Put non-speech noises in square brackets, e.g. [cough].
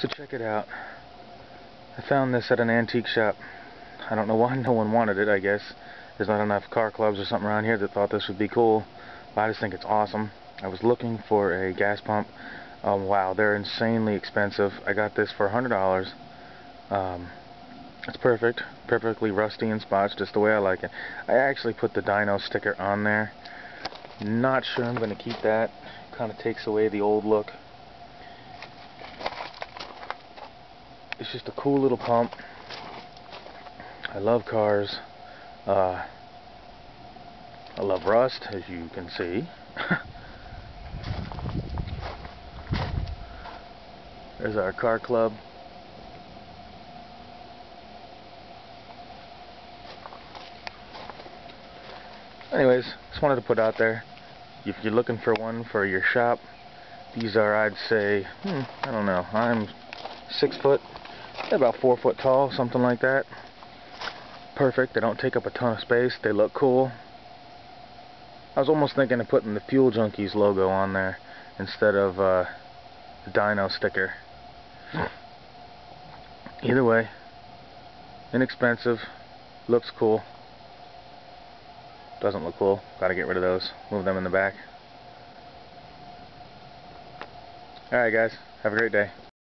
So check it out. I found this at an antique shop. I don't know why [laughs] no one wanted it, I guess. There's not enough car clubs or something around here that thought this would be cool. But I just think it's awesome. I was looking for a gas pump. Um, wow, they're insanely expensive. I got this for $100. Um, it's perfect. Perfectly rusty in spots, just the way I like it. I actually put the dyno sticker on there. Not sure I'm going to keep that. Kind of takes away the old look. It's just a cool little pump. I love cars. Uh, I love rust, as you can see. [laughs] There's our car club. Anyways, just wanted to put out there, if you're looking for one for your shop, these are, I'd say, hmm, I don't know, I'm six foot, about four foot tall, something like that. Perfect. They don't take up a ton of space. They look cool. I was almost thinking of putting the Fuel Junkies logo on there instead of uh, the dyno sticker. [laughs] Either way, inexpensive, looks cool. Doesn't look cool. Gotta get rid of those. Move them in the back. Alright guys, have a great day.